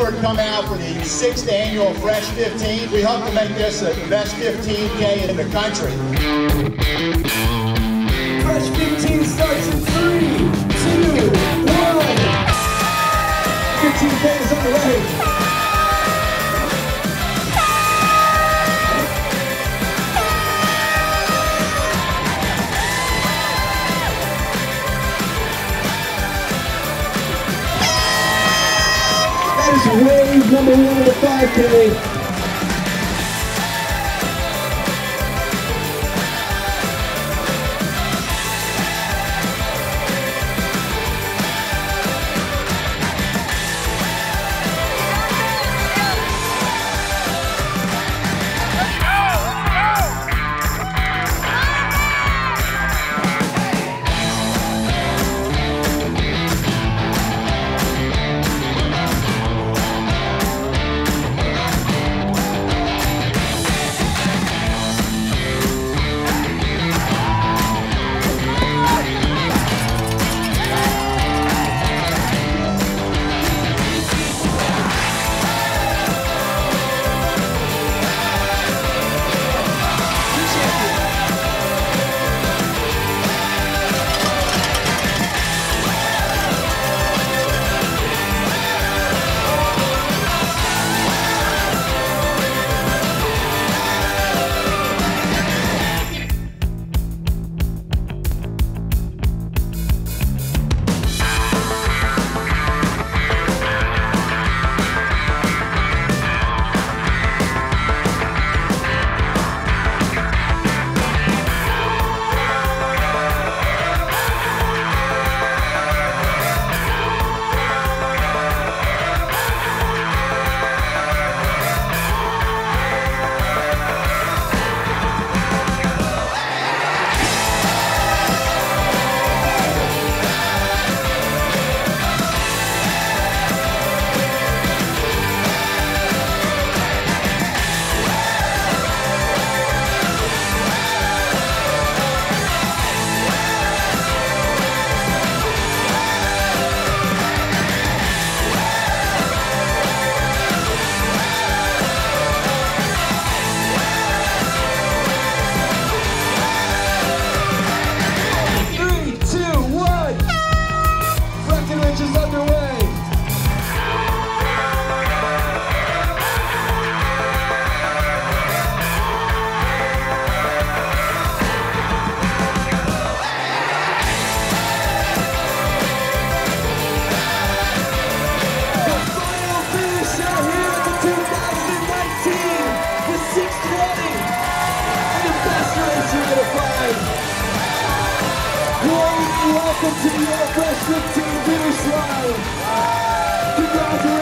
Come out for the sixth annual Fresh 15. We hope to make this the best 15K in the country. Is wave number one of the 5K. Welcome to the Air Fresh 15 finish line. Congratulations.